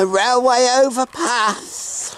a railway overpass.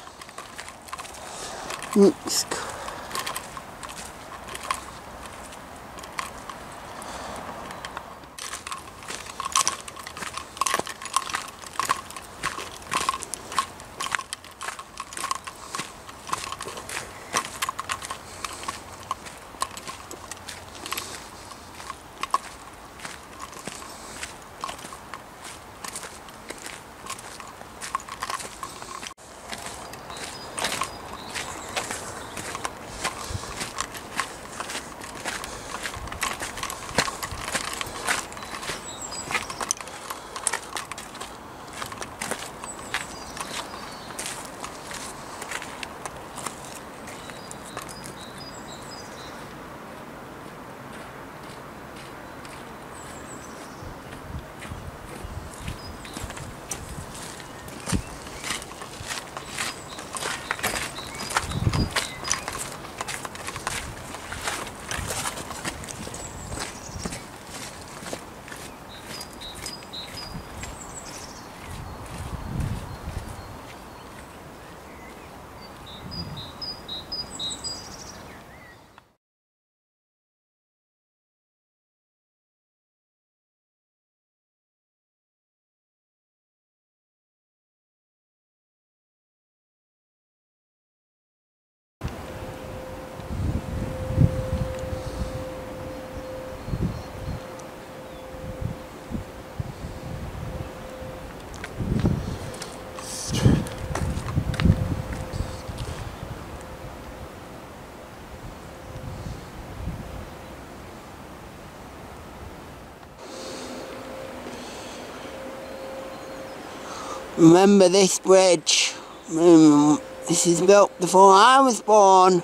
Remember this bridge. This is built before I was born.